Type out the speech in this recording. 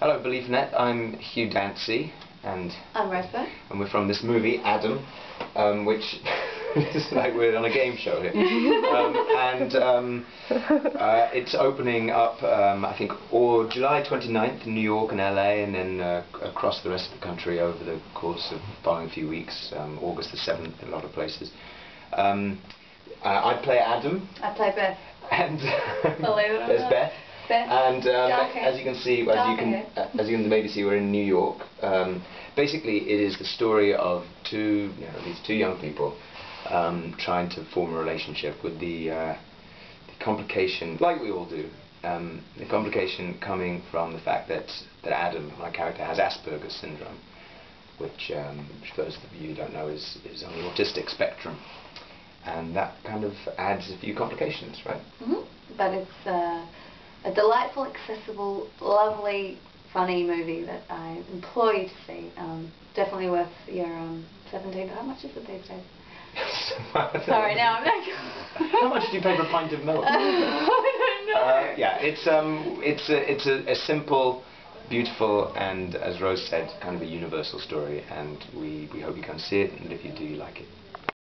Hello, BeliefNet. I'm Hugh Dancy, and I'm Rose Byrne. and we're from this movie Adam, um, which is like we're on a game show here. um, and um, uh, it's opening up, um, I think, or July 29th in New York and LA, and then uh, across the rest of the country over the course of the following few weeks. Um, August the 7th in a lot of places. Um, uh, I play Adam, I play Beth. and Believe it or there's. Beth. And um, as you can see, as you can, uh, as you can maybe see, we're in New York. Um, basically, it is the story of two, you know, these two young people um, trying to form a relationship with the, uh, the complication, like we all do. Um, the complication coming from the fact that that Adam, my character, has Asperger's syndrome, which, um, which for those of you who don't know, is is on the autistic spectrum, and that kind of adds a few complications, right? hmm But it's uh, a delightful, accessible, lovely, funny movie that I implore you to see. Um, definitely worth your um, 17. How much is it these days? Sorry, now I'm not. How much do you pay for a pint of milk? I don't know. Uh, yeah, it's um, it's a it's a, a simple, beautiful, and as Rose said, kind of a universal story, and we we hope you can see it, and if you do, you like it.